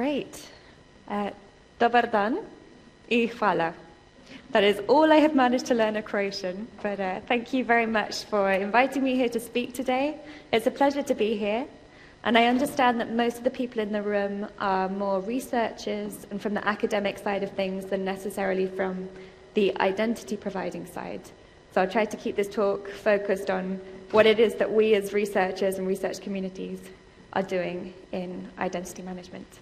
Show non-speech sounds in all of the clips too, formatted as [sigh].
Great. Uh, Dobar dan i hvala. That is all I have managed to learn of Croatian, but uh, thank you very much for inviting me here to speak today. It's a pleasure to be here, and I understand that most of the people in the room are more researchers and from the academic side of things than necessarily from the identity providing side. So I'll try to keep this talk focused on what it is that we as researchers and research communities are doing in identity management.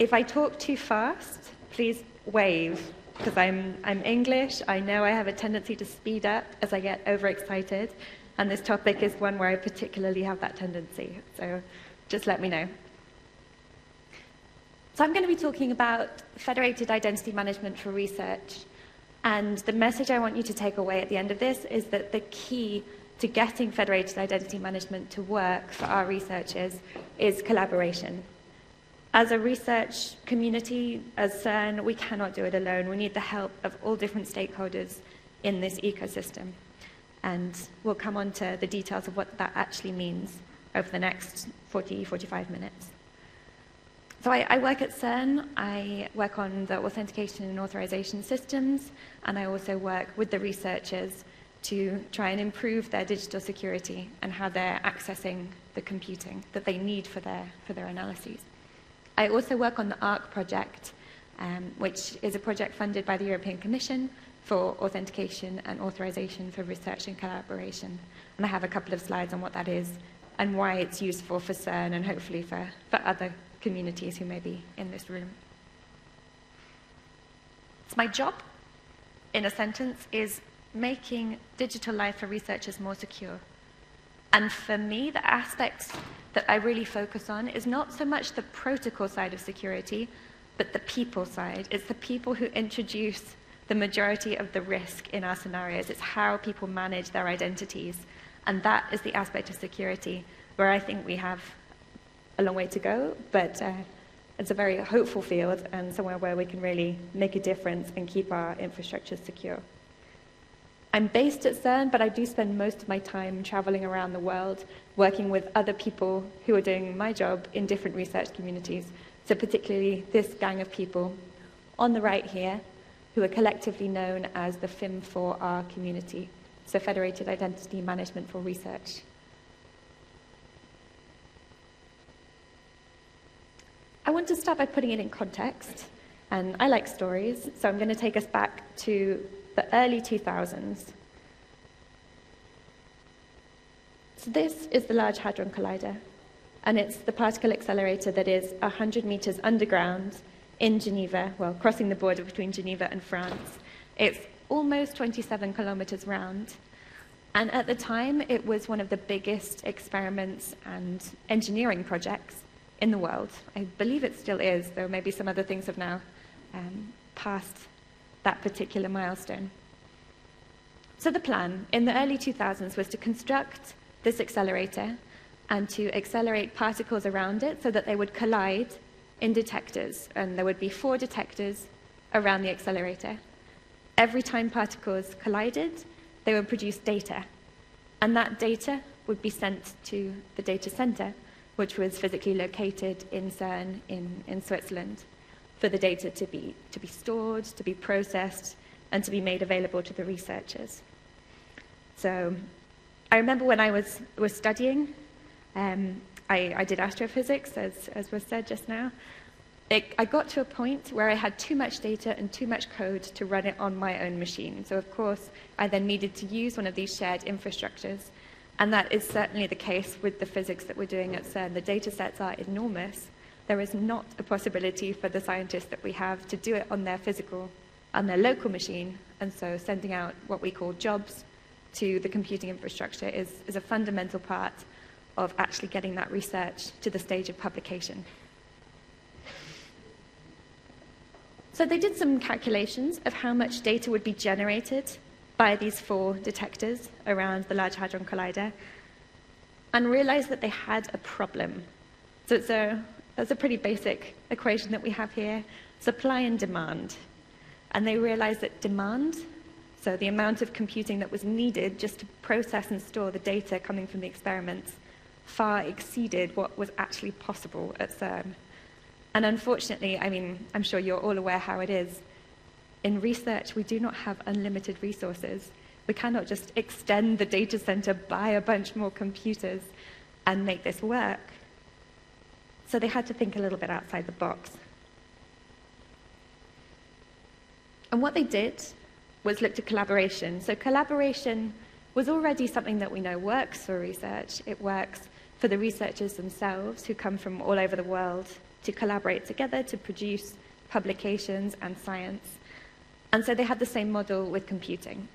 If I talk too fast, please wave, because I'm, I'm English. I know I have a tendency to speed up as I get overexcited, and this topic is one where I particularly have that tendency. So just let me know. So I'm going to be talking about federated identity management for research. And the message I want you to take away at the end of this is that the key to getting federated identity management to work for our researchers is collaboration. As a research community, as CERN, we cannot do it alone. We need the help of all different stakeholders in this ecosystem. And we'll come on to the details of what that actually means over the next 40, 45 minutes. So I, I, work at CERN. I work on the authentication and authorization systems, and I also work with the researchers to try and improve their digital security and how they're accessing the computing that they need for their, for their analyses. I also work on the AARC project, um, which is a project funded by the European Commission for authentication and authorization for research and collaboration. And I have a couple of slides on what that is and why it's useful for CERN and hopefully for, for other communities who may be in this room. It's my job, in a sentence, is making digital life for researchers more secure. And for me, the aspects that I really focus on is not so much the protocol side of security, but the people side. It's the people who introduce the majority of the risk in our scenarios. It's how people manage their identities. And that is the aspect of security where I think we have a long way to go, but uh, it's a very hopeful field and somewhere where we can really make a difference and keep our infrastructure secure. I'm based at CERN, but I do spend most of my time traveling around the world working with other people who are doing my job in different research communities. So, particularly this gang of people on the right here, who are collectively known as the FIM4R community, so Federated Identity Management for Research. I want to start by putting it in context, and I like stories, so I'm going to take us back to the early 2000s. So this is the Large Hadron Collider, and it's the particle accelerator that is 100 meters underground in Geneva, well, crossing the border between Geneva and France. It's almost 27 kilometers round. And at the time, it was one of the biggest experiments and engineering projects in the world. I believe it still is, though maybe some other things have now um, passed that particular milestone. So the plan in the early 2000s was to construct this accelerator and to accelerate particles around it so that they would collide in detectors. And there would be four detectors around the accelerator. Every time particles collided, they would produce data. And that data would be sent to the data center, which was physically located in CERN in, in Switzerland for the data to be, to be stored, to be processed, and to be made available to the researchers. So I remember when I was, was studying, um, I, I, did astrophysics, as, as was said just now. It, I got to a point where I had too much data and too much code to run it on my own machine. So, of course, I then needed to use one of these shared infrastructures. And that is certainly the case with the physics that we're doing at CERN. The data sets are enormous, there is not a possibility for the scientists that we have to do it on their physical, on their local machine. And so sending out what we call jobs to the computing infrastructure is, is a fundamental part of actually getting that research to the stage of publication. So they did some calculations of how much data would be generated by these four detectors around the Large Hadron Collider and realized that they had a problem. So it's a, that's a pretty basic equation that we have here supply and demand. And they realized that demand, so the amount of computing that was needed just to process and store the data coming from the experiments, far exceeded what was actually possible at CERN. And unfortunately, I mean, I'm sure you're all aware how it is. In research, we do not have unlimited resources. We cannot just extend the data center, buy a bunch more computers, and make this work. So they had to think a little bit outside the box. And what they did was look to collaboration. So collaboration was already something that we know works for research. It works for the researchers themselves who come from all over the world to collaborate together to produce publications and science. And so they had the same model with computing.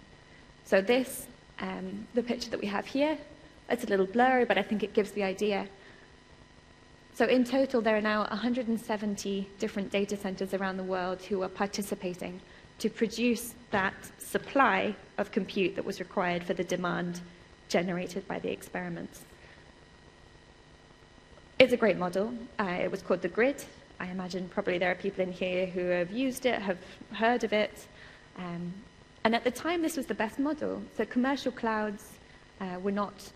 So this, um, the picture that we have here, it's a little blurry, but I think it gives the idea. So in total, there are now 170 different data centers around the world who are participating to produce that supply of compute that was required for the demand generated by the experiments. It's a great model. Uh, it was called the grid. I imagine probably there are people in here who have used it, have heard of it. Um, and at the time, this was the best model. So commercial clouds uh, were not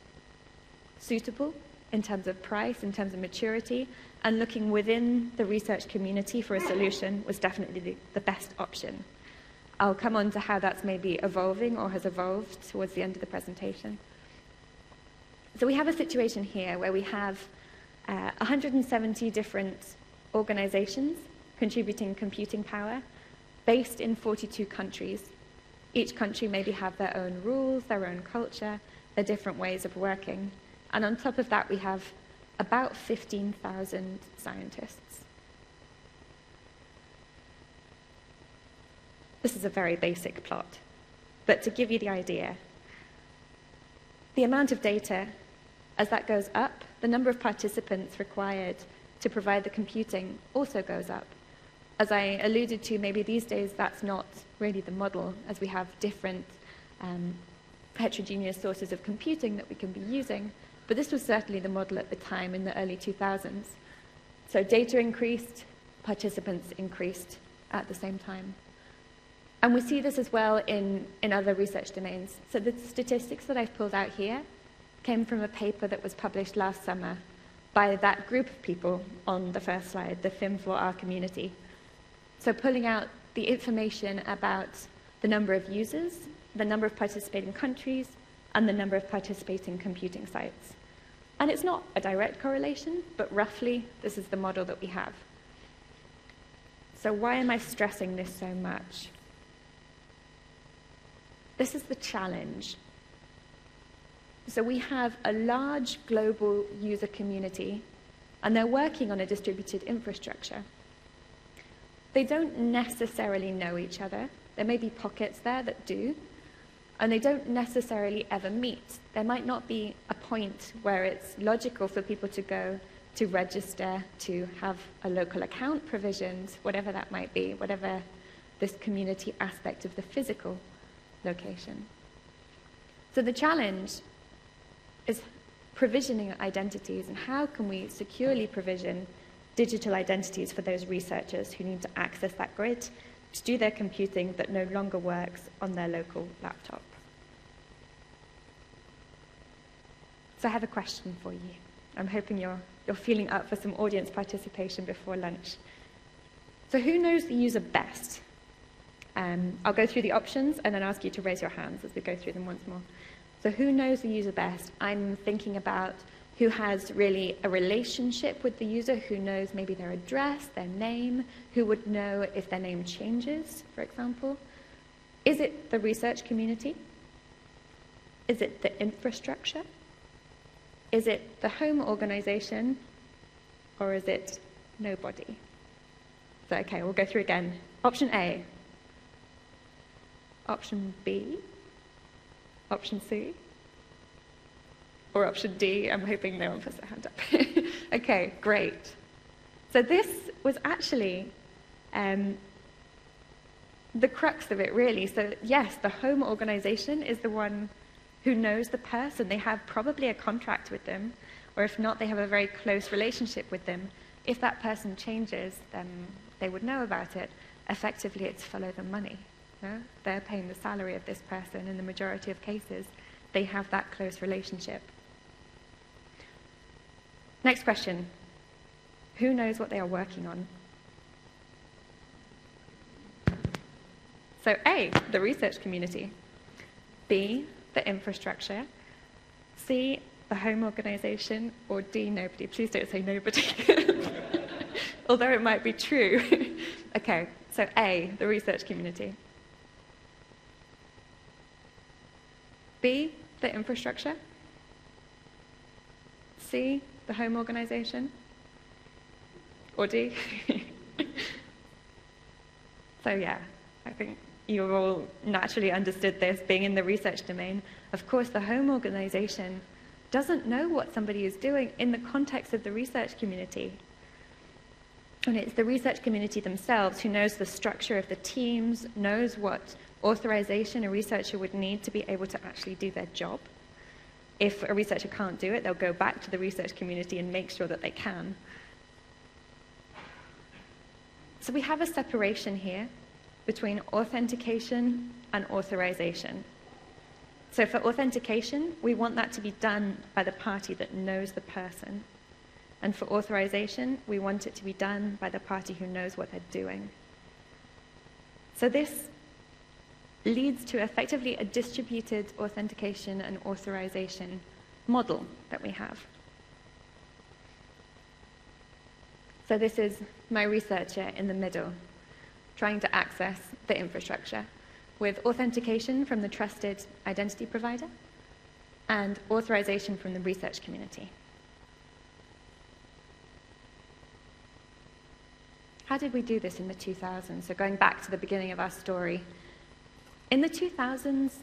suitable in terms of price, in terms of maturity, and looking within the research community for a solution was definitely the, the best option. I'll come on to how that's maybe evolving or has evolved towards the end of the presentation. So we have a situation here where we have uh, 170 different organizations contributing computing power based in 42 countries. Each country maybe have their own rules, their own culture, their different ways of working. And on top of that, we have about 15,000 scientists. This is a very basic plot, but to give you the idea, the amount of data, as that goes up, the number of participants required to provide the computing also goes up. As I alluded to, maybe these days that's not really the model, as we have different um, heterogeneous sources of computing that we can be using, but this was certainly the model at the time in the early 2000s. So data increased, participants increased at the same time. And we see this as well in, in other research domains. So the statistics that I've pulled out here came from a paper that was published last summer by that group of people on the first slide, the FIM4R community. So pulling out the information about the number of users, the number of participating countries, and the number of participating computing sites. And it's not a direct correlation, but roughly this is the model that we have. So why am I stressing this so much? This is the challenge. So we have a large global user community, and they're working on a distributed infrastructure. They don't necessarily know each other. There may be pockets there that do, and they don't necessarily ever meet. There might not be a point where it's logical for people to go to register, to have a local account provisioned, whatever that might be, whatever this community aspect of the physical location. So the challenge is provisioning identities and how can we securely provision digital identities for those researchers who need to access that grid to do their computing that no longer works on their local laptop. So I have a question for you. I'm hoping you're, you're feeling up for some audience participation before lunch. So who knows the user best? Um, I'll go through the options and then ask you to raise your hands as we go through them once more. So who knows the user best? I'm thinking about who has really a relationship with the user, who knows maybe their address, their name, who would know if their name changes, for example. Is it the research community? Is it the infrastructure? Is it the home organization? Or is it nobody? So, okay, we'll go through again. Option A, Option B? Option C? Or option D? I'm hoping no one puts their hand up. [laughs] okay, great. So this was actually um, the crux of it, really. So, yes, the home organization is the one who knows the person. They have probably a contract with them, or if not, they have a very close relationship with them. If that person changes, then they would know about it. Effectively, it's follow the money. No? They're paying the salary of this person in the majority of cases. They have that close relationship. Next question Who knows what they are working on? So, A, the research community. B, the infrastructure. C, the home organization. Or D, nobody. Please don't say nobody. [laughs] Although it might be true. [laughs] okay, so A, the research community. B, the infrastructure. C, the home organization. Or D? [laughs] so, yeah, I think you all naturally understood this being in the research domain. Of course, the home organization doesn't know what somebody is doing in the context of the research community. And it's the research community themselves who knows the structure of the teams, knows what authorization a researcher would need to be able to actually do their job. If a researcher can't do it, they'll go back to the research community and make sure that they can. So we have a separation here between authentication and authorization. So for authentication, we want that to be done by the party that knows the person. And for authorization, we want it to be done by the party who knows what they're doing. So this leads to effectively a distributed authentication and authorization model that we have. So this is my researcher in the middle, trying to access the infrastructure with authentication from the trusted identity provider and authorization from the research community. How did we do this in the 2000s? So going back to the beginning of our story, in the 2000s,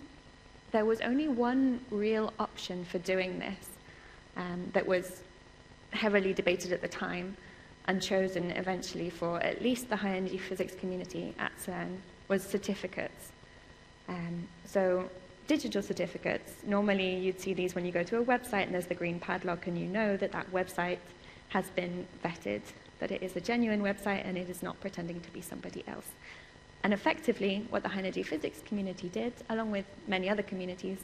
there was only one real option for doing this um, that was heavily debated at the time and chosen eventually for at least the high energy physics community at CERN was certificates. Um, so digital certificates, normally you'd see these when you go to a website and there's the green padlock and you know that that website has been vetted, that it is a genuine website and it is not pretending to be somebody else. And effectively, what the energy physics community did, along with many other communities,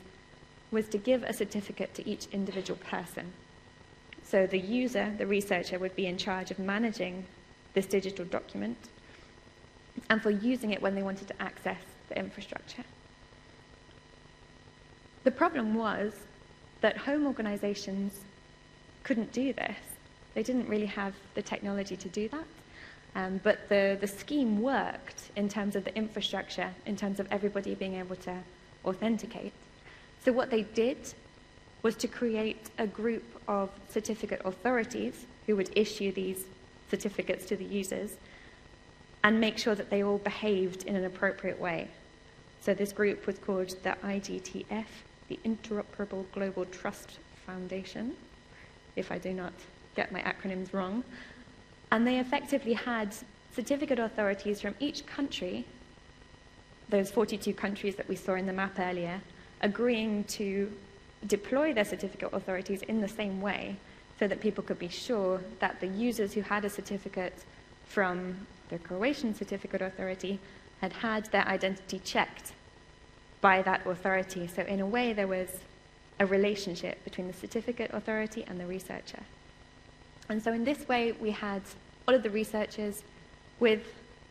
was to give a certificate to each individual person. So the user, the researcher, would be in charge of managing this digital document and for using it when they wanted to access the infrastructure. The problem was that home organizations couldn't do this. They didn't really have the technology to do that. Um, but the, the scheme worked in terms of the infrastructure, in terms of everybody being able to authenticate. So what they did was to create a group of certificate authorities who would issue these certificates to the users and make sure that they all behaved in an appropriate way. So this group was called the IGTF, the Interoperable Global Trust Foundation, if I do not get my acronyms wrong. And they effectively had certificate authorities from each country, those 42 countries that we saw in the map earlier, agreeing to deploy their certificate authorities in the same way so that people could be sure that the users who had a certificate from the Croatian certificate authority had had their identity checked by that authority. So, in a way, there was a relationship between the certificate authority and the researcher. And so, in this way, we had all of the researchers with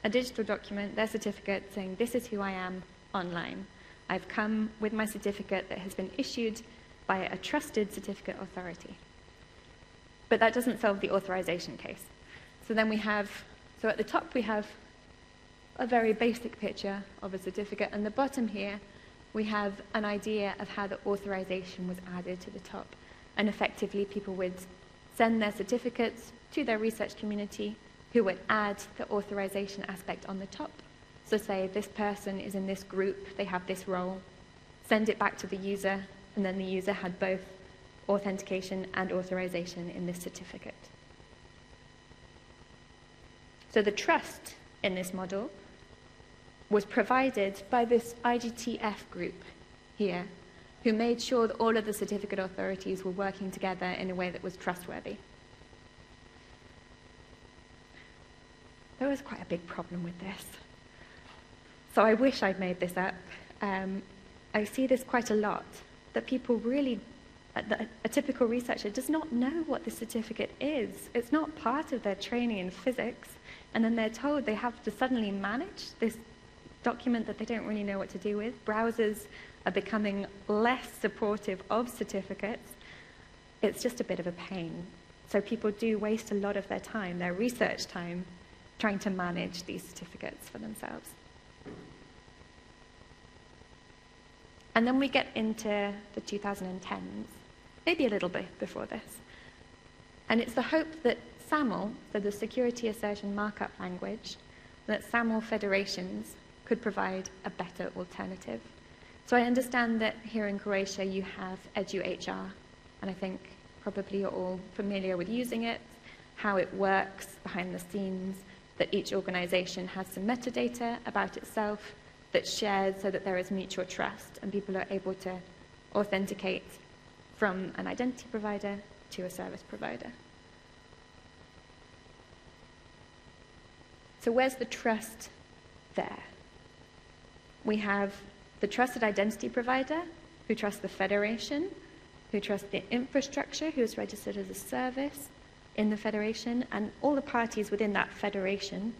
a digital document, their certificate saying, This is who I am online. I've come with my certificate that has been issued by a trusted certificate authority. But that doesn't solve the authorization case. So then we have, so at the top we have a very basic picture of a certificate, and the bottom here we have an idea of how the authorization was added to the top. And effectively, people would send their certificates to their research community who would add the authorization aspect on the top. So say this person is in this group, they have this role, send it back to the user, and then the user had both authentication and authorization in this certificate. So the trust in this model was provided by this IGTF group here, who made sure that all of the certificate authorities were working together in a way that was trustworthy. There was quite a big problem with this. So I wish I'd made this up. Um, I see this quite a lot, that people really a, a, typical researcher does not know what the certificate is. It's not part of their training in physics. And then they're told they have to suddenly manage this document that they don't really know what to do with. Browsers are becoming less supportive of certificates. It's just a bit of a pain. So people do waste a lot of their time, their research time, trying to manage these certificates for themselves. And then we get into the 2010s, maybe a little bit before this. And it's the hope that SAML, so the Security Assertion Markup Language, that SAML federations could provide a better alternative. So I understand that here in Croatia you have EduHR, and I think probably you're all familiar with using it, how it works behind the scenes, that each organization has some metadata about itself that's shared so that there is mutual trust and people are able to authenticate from an identity provider to a service provider. So, where's the trust there? We have the trusted identity provider who trusts the federation, who trusts the infrastructure, who is registered as a service in the federation, and all the parties within that federation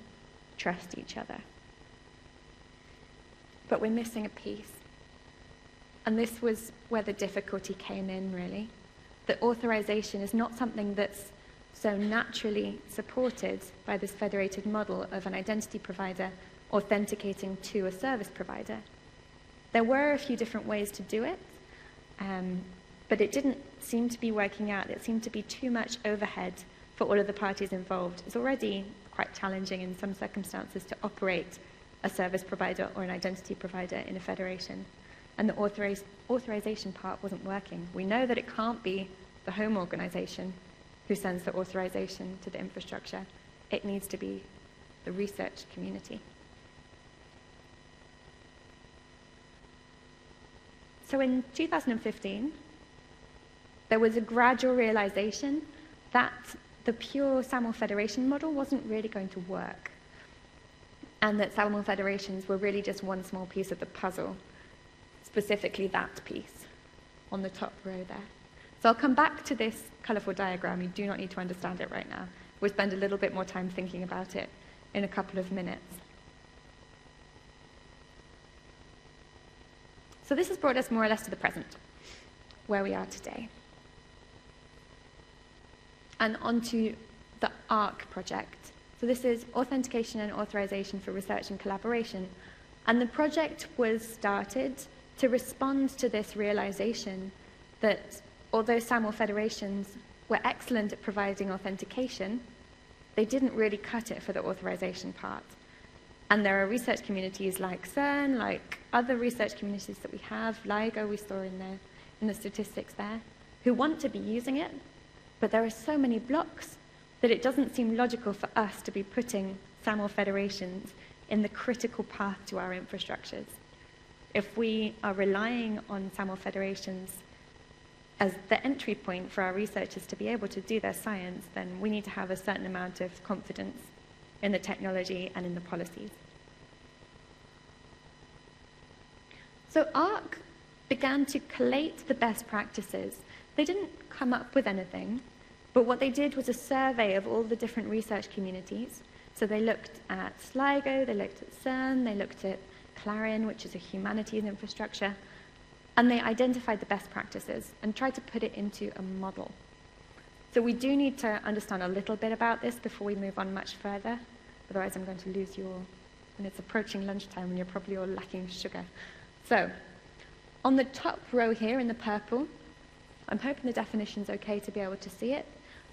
trust each other. But we're missing a piece. And this was where the difficulty came in, really. That authorization is not something that's so naturally supported by this federated model of an identity provider authenticating to a service provider. There were a few different ways to do it, um, but it didn't seem to be working out. It seemed to be too much overhead for all of the parties involved. It's already quite challenging in some circumstances to operate a service provider or an identity provider in a federation. And the authoriz- authorization part wasn't working. We know that it can't be the home organization who sends the authorization to the infrastructure. It needs to be the research community. So in 2015, there was a gradual realization that the pure SAML Federation model wasn't really going to work, and that SAML Federations were really just one small piece of the puzzle, specifically that piece on the top row there. So I'll come back to this colorful diagram. You do not need to understand it right now. We'll spend a little bit more time thinking about it in a couple of minutes. So this has brought us more or less to the present, where we are today. And onto the AARC project. So this is authentication and authorization for research and collaboration. And the project was started to respond to this realization that although SAML federations were excellent at providing authentication, they didn't really cut it for the authorization part. And there are research communities like CERN, like other research communities that we have, LIGO we saw in the, in the statistics there, who want to be using it, but there are so many blocks that it doesn't seem logical for us to be putting SAML federations in the critical path to our infrastructures. If we are relying on SAML federations as the entry point for our researchers to be able to do their science, then we need to have a certain amount of confidence in the technology and in the policies. So AARC began to collate the best practices. They didn't come up with anything, but what they did was a survey of all the different research communities. So they looked at LIGO, they looked at CERN, they looked at CLARIN, which is a humanities infrastructure, and they identified the best practices and tried to put it into a model. So we do need to understand a little bit about this before we move on much further. Otherwise, I'm going to lose you all. And it's approaching lunchtime and you're probably all lacking sugar. So, on the top row here in the purple, I'm hoping the definition's okay to be able to see it.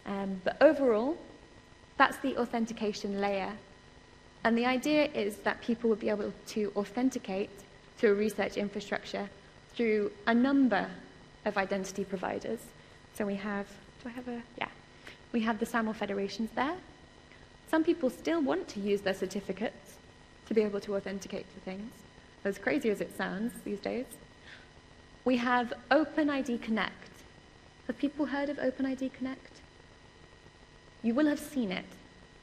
Um, but overall, that's the authentication layer. And the idea is that people would be able to authenticate to a research infrastructure through a number of identity providers. So we have do I have a, yeah. We have the SAML federations there. Some people still want to use their certificates to be able to authenticate for things, as crazy as it sounds these days. We have OpenID Connect. Have people heard of OpenID Connect? You will have seen it.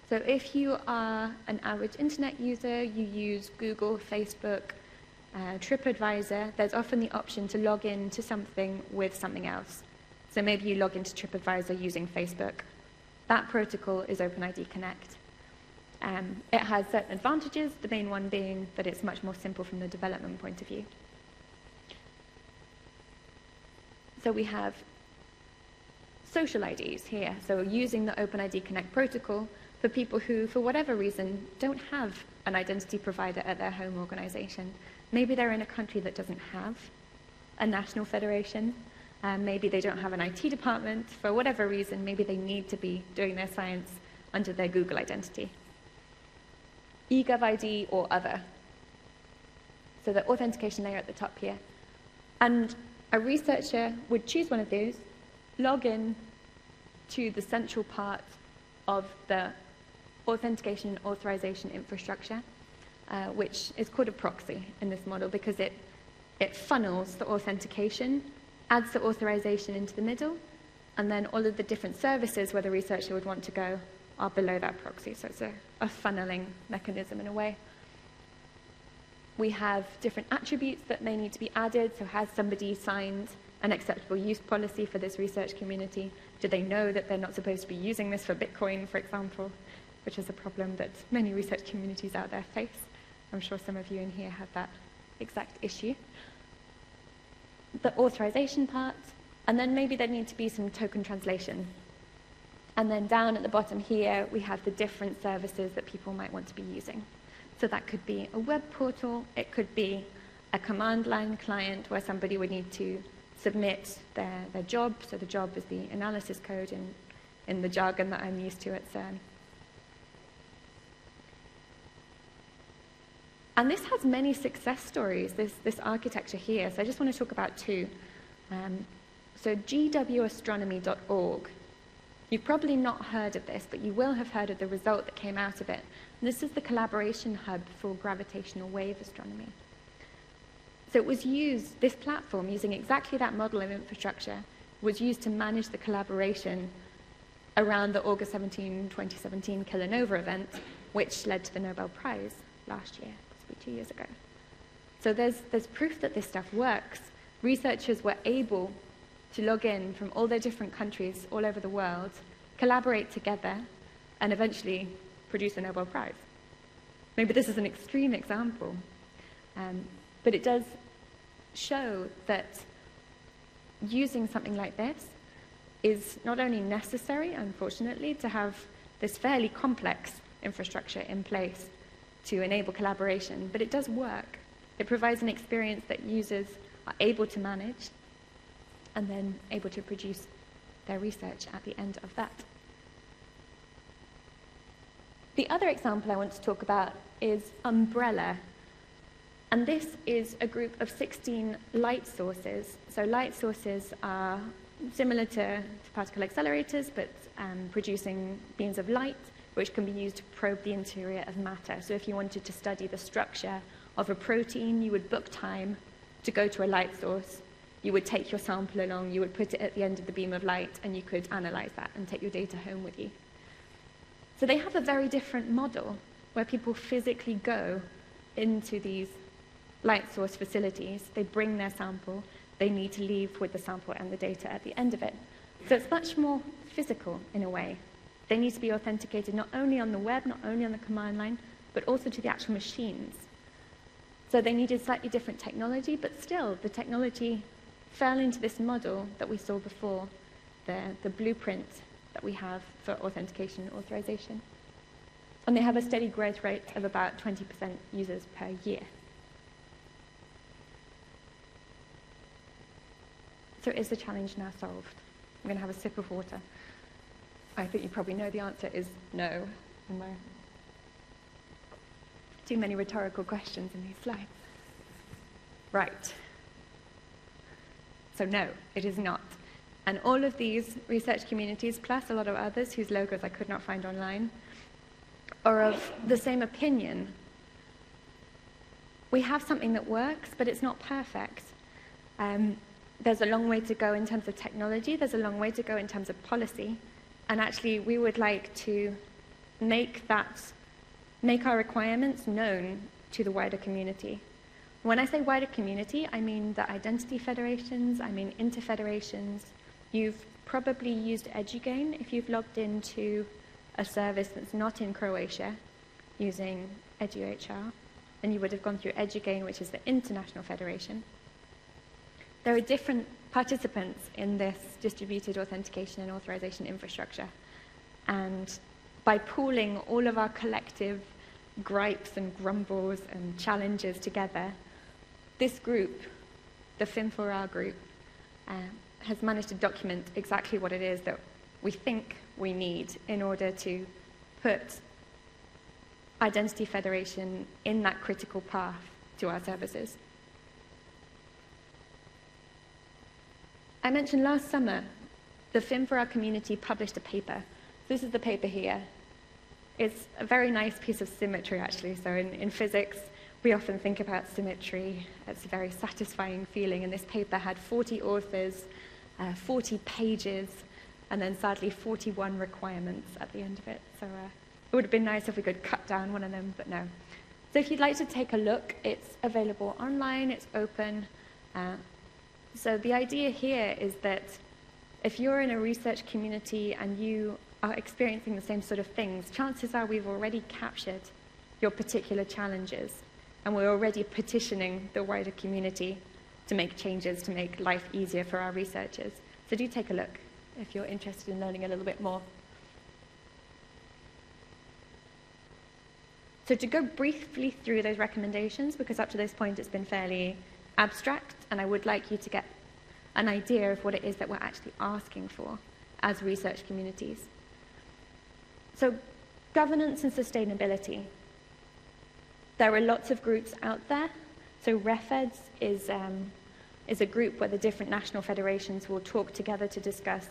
So if you are an average internet user, you use Google, Facebook, uh, TripAdvisor, there's often the option to log in to something with something else So maybe you log into TripAdvisor using Facebook. That protocol is OpenID Connect. Um, it has certain advantages, the main one being that it's much more simple from the development point of view. So we have social IDs here. So using the OpenID Connect protocol for people who, for whatever reason, don't have an identity provider at their home organization. Maybe they're in a country that doesn't have a national federation. Um, maybe they don't have an IT department. For whatever reason, maybe they need to be doing their science under their Google identity eGov ID or other. So the authentication layer at the top here. And a researcher would choose one of those, log in to the central part of the authentication and authorization infrastructure, uh, which is called a proxy in this model because it, it funnels the authentication, adds the authorization into the middle, and then all of the different services where the researcher would want to go are below that proxy. So it's a, a funneling mechanism in a way. We have different attributes that may need to be added. So has somebody signed an acceptable use policy for this research community? Do they know that they're not supposed to be using this for Bitcoin, for example, which is a problem that many research communities out there face? I'm sure some of you in here have that exact issue. The authorization part, and then maybe there need to be some token translation and then down at the bottom here, we have the different services that people might want to be using. So that could be a web portal, it could be a command line client where somebody would need to submit their, their job. So the job is the analysis code in, in the jargon that I'm used to at CERN. And this has many success stories, this, this architecture here. So I just want to talk about two. Um, so gwastronomy.org You've probably not heard of this, but you will have heard of the result that came out of it. And this is the collaboration hub for gravitational wave astronomy. So it was used, this platform, using exactly that model of infrastructure, was used to manage the collaboration around the August 17, 2017 Kilonova event, which led to the Nobel Prize last year, possibly two years ago. So there's, there's proof that this stuff works. Researchers were able to log in from all their different countries all over the world, collaborate together, and eventually produce a Nobel Prize. Maybe this is an extreme example, um, but it does show that using something like this is not only necessary, unfortunately, to have this fairly complex infrastructure in place to enable collaboration, but it does work. It provides an experience that users are able to manage and then able to produce their research at the end of that. The other example I want to talk about is Umbrella. And this is a group of 16 light sources. So light sources are similar to, to particle accelerators, but um, producing beams of light, which can be used to probe the interior of matter. So if you wanted to study the structure of a protein, you would book time to go to a light source you would take your sample along, you would put it at the end of the beam of light, and you could analyze that and take your data home with you. So they have a very different model where people physically go into these light source facilities, they bring their sample, they need to leave with the sample and the data at the end of it. So it's much more physical in a way. They need to be authenticated not only on the web, not only on the command line, but also to the actual machines. So they needed slightly different technology, but still the technology fell into this model that we saw before, the, the blueprint that we have for authentication and authorization. And they have a steady growth rate of about 20% users per year. So is the challenge now solved? I'm going to have a sip of water. I think you probably know the answer is no. Too many rhetorical questions in these slides. Right. So no, it is not. And all of these research communities, plus a lot of others whose logos I could not find online, are of the same opinion. We have something that works, but it's not perfect. Um, there's a long way to go in terms of technology, there's a long way to go in terms of policy, and actually we would like to make that, make our requirements known to the wider community. When I say wider community, I mean the identity federations, I mean interfederations, You've probably used EduGain if you've logged into a service that's not in Croatia using EduHR, and you would have gone through EduGain, which is the international federation. There are different participants in this distributed authentication and authorization infrastructure. And by pooling all of our collective gripes and grumbles and challenges together, this group, the FIM4R group, uh, has managed to document exactly what it is that we think we need in order to put identity federation in that critical path to our services. I mentioned last summer the FIM4R community published a paper. This is the paper here. It's a very nice piece of symmetry, actually. So in, in physics, we often think about symmetry. It's a very satisfying feeling. And this paper had 40 authors, uh, 40 pages, and then sadly 41 requirements at the end of it. So uh, it would have been nice if we could cut down one of them, but no. So if you'd like to take a look, it's available online, it's open. Uh, so the idea here is that if you're in a research community and you are experiencing the same sort of things, chances are we've already captured your particular challenges and we're already petitioning the wider community to make changes to make life easier for our researchers. So do take a look if you're interested in learning a little bit more. So to go briefly through those recommendations, because up to this point it's been fairly abstract, and I would like you to get an idea of what it is that we're actually asking for as research communities. So governance and sustainability. There are lots of groups out there. So REFEDS is, um, is a group where the different national federations will talk together to discuss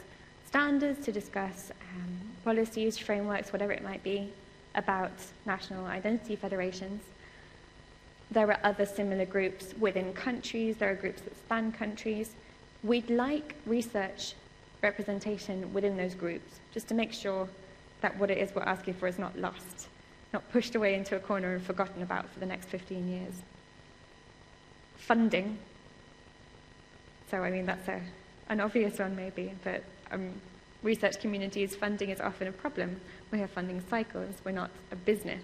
standards, to discuss um, policies, frameworks, whatever it might be, about national identity federations. There are other similar groups within countries. There are groups that span countries. We'd like research representation within those groups, just to make sure that what it is we're asking for is not lost, not pushed away into a corner and forgotten about for the next 15 years. Funding. So, I mean, that's a, an obvious one maybe, but um, research communities, funding is often a problem. We have funding cycles, we're not a business.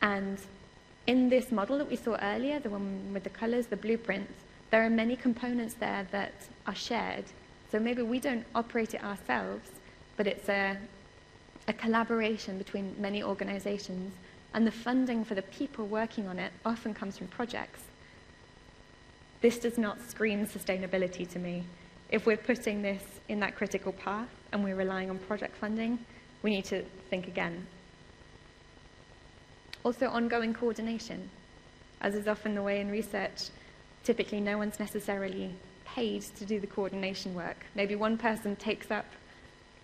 And in this model that we saw earlier, the one with the colors, the blueprint, there are many components there that are shared. So maybe we don't operate it ourselves, but it's a, a collaboration between many organizations, and the funding for the people working on it often comes from projects. This does not scream sustainability to me. If we're putting this in that critical path and we're relying on project funding, we need to think again. Also, ongoing coordination. As is often the way in research, typically no one's necessarily paid to do the coordination work. Maybe one person takes up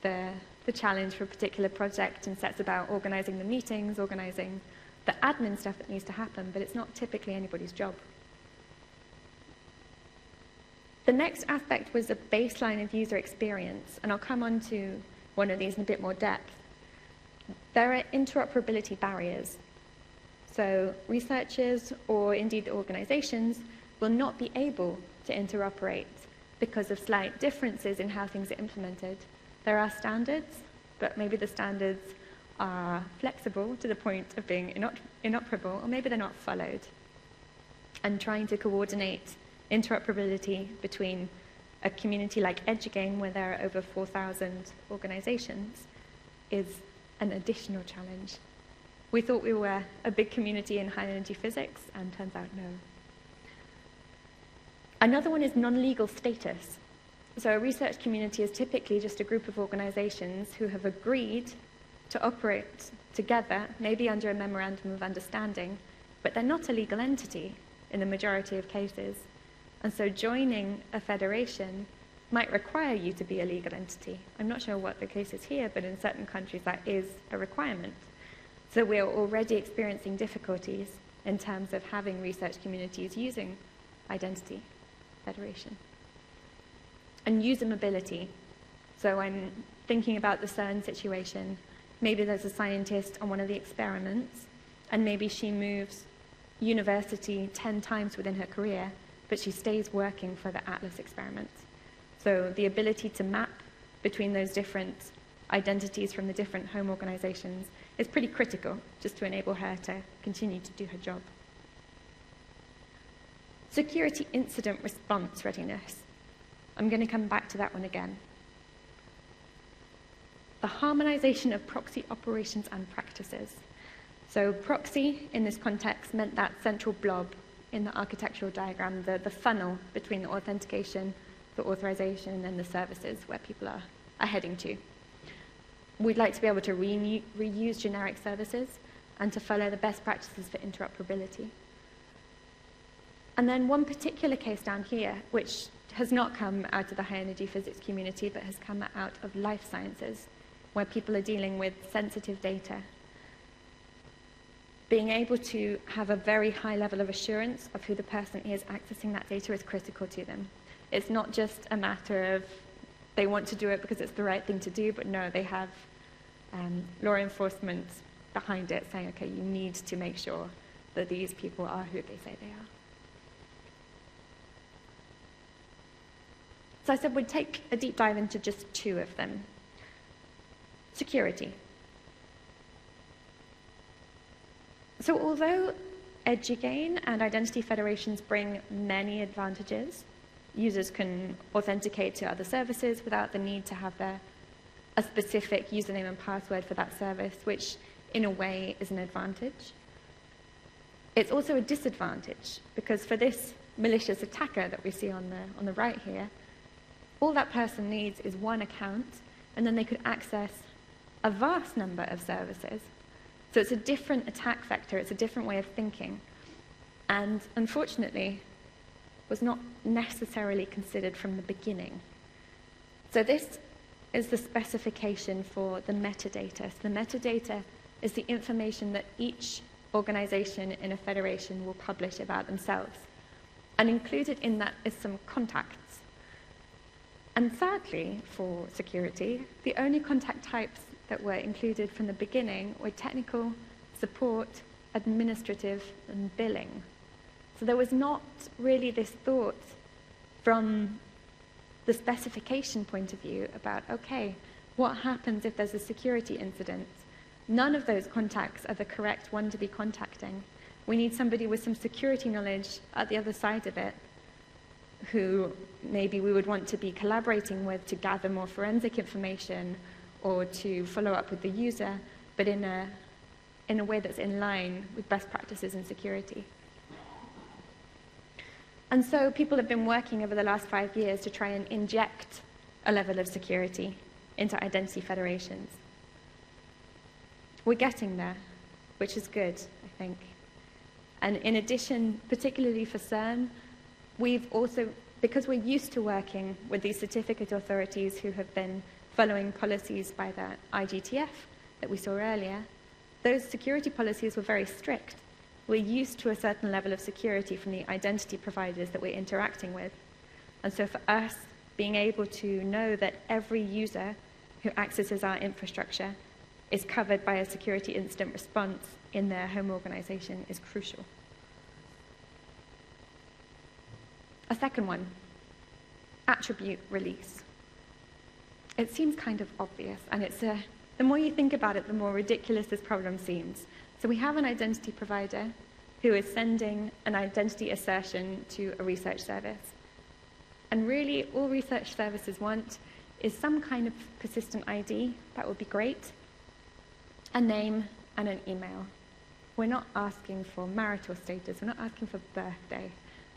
the, the challenge for a particular project and sets about organizing the meetings, organizing the admin stuff that needs to happen, but it's not typically anybody's job. The next aspect was a baseline of user experience, and I'll come on to one of these in a bit more depth. There are interoperability barriers. So researchers or indeed organizations will not be able to interoperate because of slight differences in how things are implemented. There are standards, but maybe the standards are flexible to the point of being inoperable, or maybe they're not followed. And trying to coordinate interoperability between a community like EduGain, where there are over 4,000 organizations, is an additional challenge. We thought we were a big community in high energy physics, and turns out no. Another one is non legal status. So, a research community is typically just a group of organizations who have agreed to operate together, maybe under a memorandum of understanding, but they're not a legal entity in the majority of cases. And so joining a federation might require you to be a legal entity. I'm not sure what the case is here, but in certain countries that is a requirement. So we're already experiencing difficulties in terms of having research communities using identity federation. And user mobility. So I'm thinking about the CERN situation. Maybe there's a scientist on one of the experiments, and maybe she moves university 10 times within her career but she stays working for the Atlas experiment. So the ability to map between those different identities from the different home organizations is pretty critical just to enable her to continue to do her job. Security incident response readiness. I'm going to come back to that one again. The harmonization of proxy operations and practices. So, proxy in this context meant that central blob in the architectural diagram, the, the funnel between the authentication, the authorization, and the services where people are, are heading to. We'd like to be able to re- reuse generic services and to follow the best practices for interoperability. And then one particular case down here, which has not come out of the high energy physics community, but has come out of life sciences, where people are dealing with sensitive data. Being able to have a very high level of assurance of who the person is accessing that data is critical to them. It's not just a matter of they want to do it because it's the right thing to do, but no, they have um, law enforcement behind it saying, okay, you need to make sure that these people are who they say they are. So I said we'd take a deep dive into just two of them. Security. So although EduGain and identity federations bring many advantages, users can authenticate to other services without the need to have their, a specific username and password for that service, which in a way is an advantage. It's also a disadvantage because for this malicious attacker that we see on the, on the right here, all that person needs is one account, and then they could access a vast number of services. So it's a different attack vector, it's a different way of thinking. And unfortunately, was not necessarily considered from the beginning. So this is the specification for the metadata. So the metadata is the information that each organization in a federation will publish about themselves. And included in that is some contacts. And thirdly, for security, the only contact types that were included from the beginning were technical, support, administrative, and billing. So there was not really this thought from the specification point of view about, okay, what happens if there's a security incident? None of those contacts are the correct one to be contacting. We need somebody with some security knowledge at the other side of it who maybe we would want to be collaborating with to gather more forensic information or to follow up with the user, but in a, in a way that's in line with best practices in security. And so people have been working over the last five years to try and inject a level of security into identity federations. We're getting there, which is good, I think. And in addition, particularly for CERN, we've also, because we're used to working with these certificate authorities who have been following policies by the IGTF that we saw earlier, those security policies were very strict. We're used to a certain level of security from the identity providers that we're interacting with. And so for us, being able to know that every user who accesses our infrastructure is covered by a security incident response in their home organization is crucial. A second one attribute release. It seems kind of obvious, and it's a, the more you think about it, the more ridiculous this problem seems. So we have an identity provider who is sending an identity assertion to a research service. And really, all research services want is some kind of persistent ID. That would be great. A name and an email. We're not asking for marital status. We're not asking for birthday.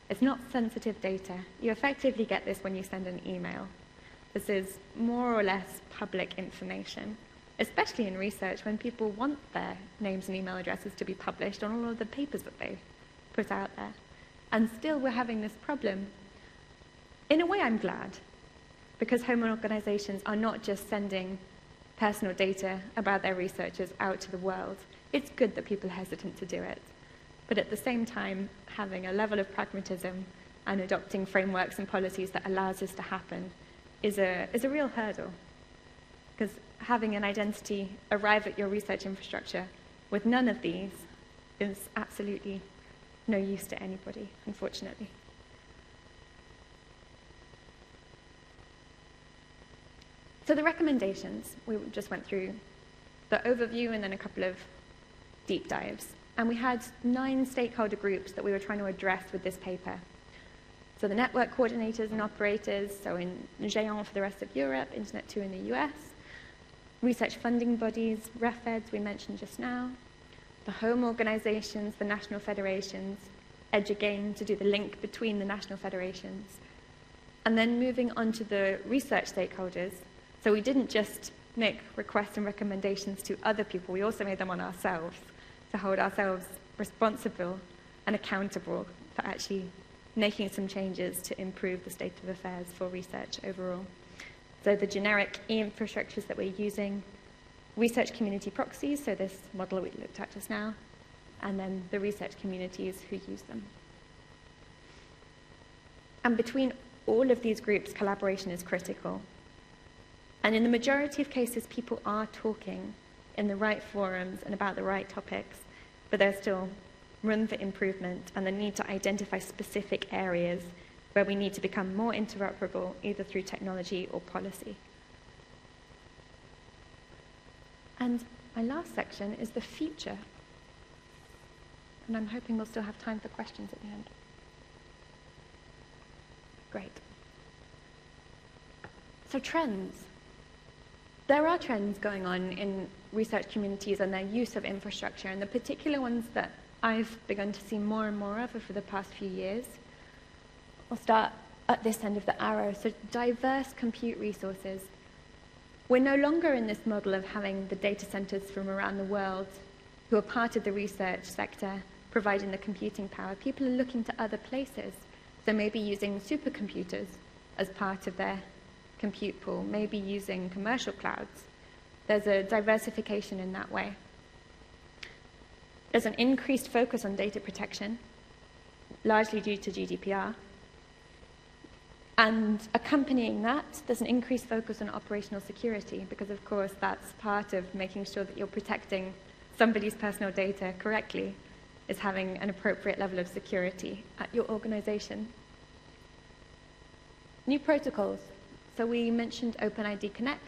It's not sensitive data. You effectively get this when you send an email. This is more or less public information, especially in research when people want their names and email addresses to be published on all of the papers that they put out there. And still, we're having this problem. In a way, I'm glad, because home organizations are not just sending personal data about their researchers out to the world. It's good that people are hesitant to do it. But at the same time, having a level of pragmatism and adopting frameworks and policies that allows this to happen is a, is a real hurdle. Because having an identity arrive at your research infrastructure with none of these is absolutely no use to anybody, unfortunately. So the recommendations, we just went through the overview and then a couple of deep dives. And we had nine stakeholder groups that we were trying to address with this paper. So the network coordinators and operators, so in Géant for the rest of Europe, Internet2 in the US, research funding bodies, REFEDS we mentioned just now, the home organizations, the national federations, EDUGAIN to do the link between the national federations, and then moving on to the research stakeholders. So we didn't just make requests and recommendations to other people, we also made them on ourselves to hold ourselves responsible and accountable for actually making some changes to improve the state of affairs for research overall. So the generic e-infrastructures that we're using, research community proxies, so this model we looked at just now, and then the research communities who use them. And between all of these groups, collaboration is critical. And in the majority of cases, people are talking in the right forums and about the right topics, but there's still room for improvement and the need to identify specific areas where we need to become more interoperable, either through technology or policy. And my last section is the future. And I'm hoping we'll still have time for questions at the end. Great. So trends. There are trends going on in research communities and their use of infrastructure, and the particular ones that I've begun to see more and more of over the past few years. I'll start at this end of the arrow. So, diverse compute resources. We're no longer in this model of having the data centers from around the world who are part of the research sector providing the computing power. People are looking to other places. So, maybe using supercomputers as part of their compute pool, maybe using commercial clouds. There's a diversification in that way. There's an increased focus on data protection, largely due to GDPR. And accompanying that, there's an increased focus on operational security, because of course that's part of making sure that you're protecting somebody's personal data correctly, is having an appropriate level of security at your organization. New protocols. So we mentioned OpenID Connect,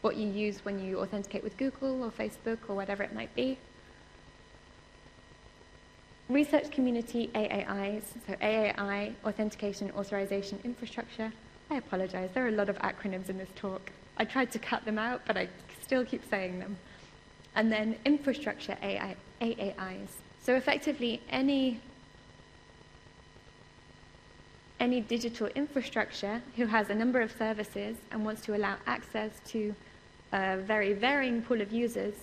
what you use when you authenticate with Google or Facebook or whatever it might be. Research community AAIs, so AAI, Authentication Authorization Infrastructure. I apologize, there are a lot of acronyms in this talk. I tried to cut them out, but I still keep saying them. And then infrastructure AI, AAIs. So effectively, any any digital infrastructure who has a number of services and wants to allow access to a very varying pool of users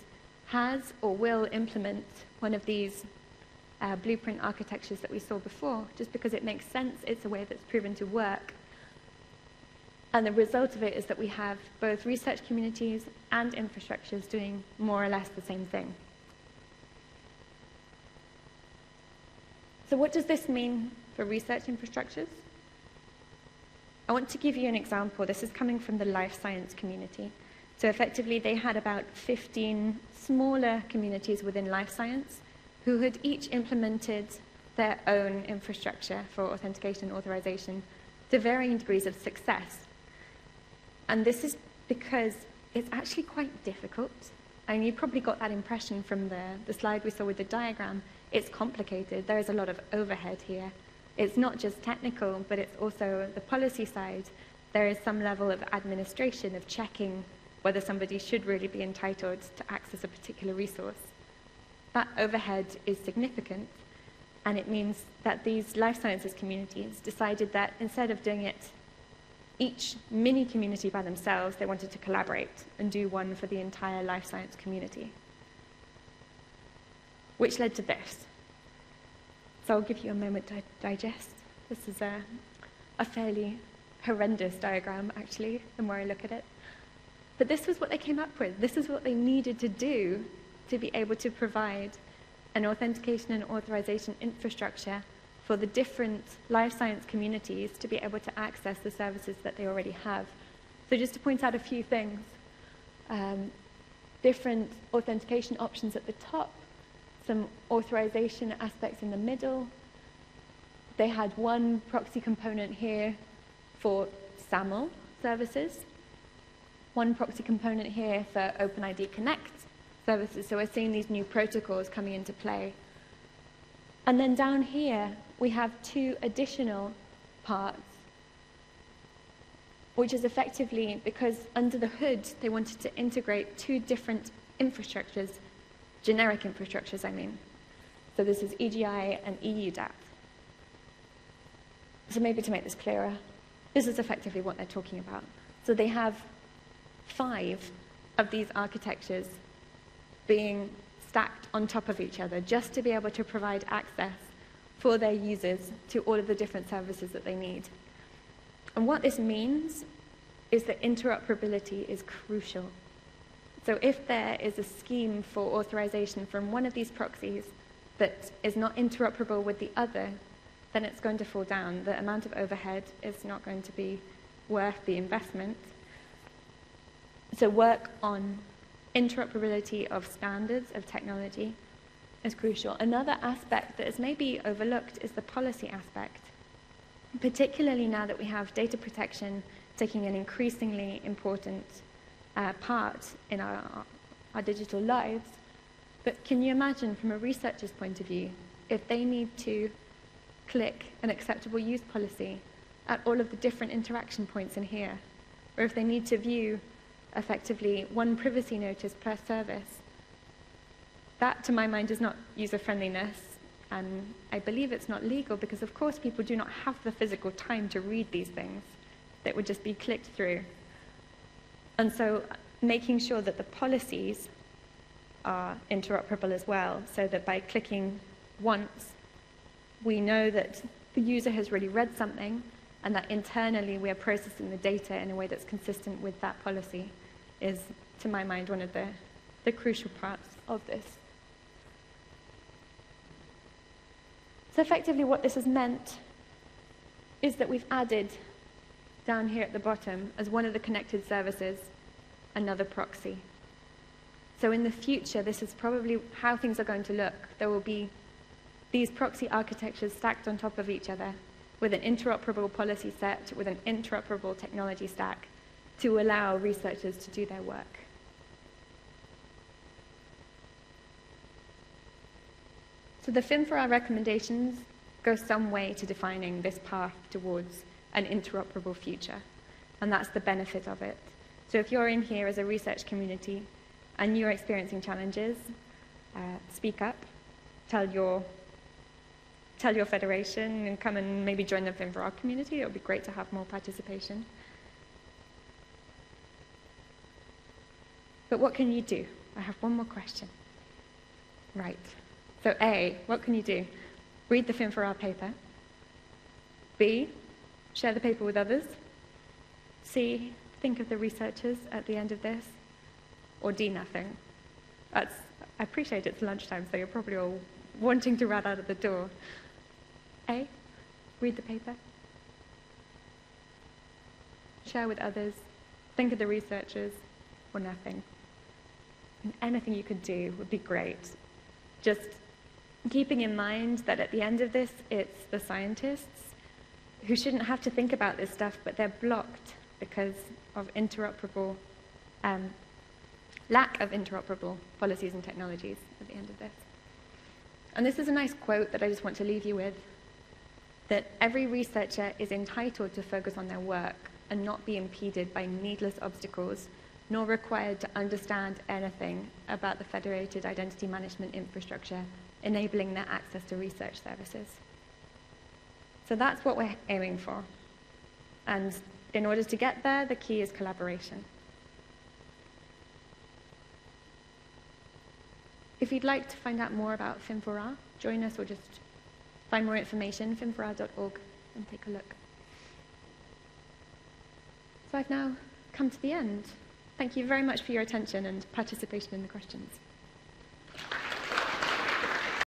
has or will implement one of these uh, blueprint architectures that we saw before, just because it makes sense, it's a way that's proven to work. And the result of it is that we have both research communities and infrastructures doing more or less the same thing. So what does this mean for research infrastructures? I want to give you an example. This is coming from the life science community. So effectively, they had about 15 smaller communities within life science who had each implemented their own infrastructure for authentication and authorization to varying degrees of success. And this is because it's actually quite difficult. And you probably got that impression from the, the slide we saw with the diagram. It's complicated. There is a lot of overhead here it's not just technical, but it's also the policy side. There is some level of administration, of checking whether somebody should really be entitled to access a particular resource. That overhead is significant, and it means that these life sciences communities decided that instead of doing it each mini community by themselves, they wanted to collaborate and do one for the entire life science community. Which led to this. So I'll give you a moment to digest. This is a, a fairly horrendous diagram, actually, the more I look at it. But this was what they came up with. This is what they needed to do to be able to provide an authentication and authorization infrastructure for the different life science communities to be able to access the services that they already have. So just to point out a few things, um, different authentication options at the top, some authorization aspects in the middle. They had one proxy component here for SAML services, one proxy component here for OpenID Connect services. So we're seeing these new protocols coming into play. And then down here, we have two additional parts, which is effectively because under the hood, they wanted to integrate two different infrastructures, generic infrastructures, I mean. So this is EGI and EUDAT. So maybe to make this clearer, this is effectively what they're talking about. So they have five of these architectures being stacked on top of each other just to be able to provide access for their users to all of the different services that they need. And what this means is that interoperability is crucial. So if there is a scheme for authorization from one of these proxies that is not interoperable with the other, then it's going to fall down. The amount of overhead is not going to be worth the investment. So work on interoperability of standards of technology is crucial. Another aspect that is maybe overlooked is the policy aspect, particularly now that we have data protection taking an increasingly important uh, part in our, our digital lives. But can you imagine, from a researcher's point of view, if they need to click an acceptable use policy at all of the different interaction points in here, or if they need to view effectively one privacy notice per service. That, to my mind, is not user friendliness, and I believe it's not legal because, of course, people do not have the physical time to read these things. That would just be clicked through. And so, making sure that the policies are interoperable as well, so that by clicking once, we know that the user has really read something and that internally we are processing the data in a way that's consistent with that policy is, to my mind, one of the, the crucial parts of this. So, effectively, what this has meant is that we've added down here at the bottom, as one of the connected services, another proxy. So, in the future, this is probably how things are going to look. There will be these proxy architectures stacked on top of each other with an interoperable policy set, with an interoperable technology stack to allow researchers to do their work. So the FIM4R recommendations go some way to defining this path towards an interoperable future, and that's the benefit of it. So if you're in here as a research community and you're experiencing challenges, uh, speak up, tell your tell your federation and come and maybe join the FIM4R community. It would be great to have more participation. But what can you do? I have one more question. Right. So, A, what can you do? Read the FIM4R paper. B, share the paper with others. C, think of the researchers at the end of this. Or D, nothing. That's, I appreciate it's lunchtime, so you're probably all wanting to run out of the door. A, read the paper. Share with others. Think of the researchers, or nothing. And anything you could do would be great. Just keeping in mind that at the end of this, it's the scientists who shouldn't have to think about this stuff, but they're blocked because of interoperable, um, lack of interoperable policies and technologies at the end of this. And this is a nice quote that I just want to leave you with that every researcher is entitled to focus on their work and not be impeded by needless obstacles, nor required to understand anything about the federated identity management infrastructure, enabling their access to research services. So that's what we're aiming for. And in order to get there, the key is collaboration. If you'd like to find out more about FIM4R, join us or just Find more information, fim4r.org, and take a look. So I've now come to the end. Thank you very much for your attention and participation in the questions.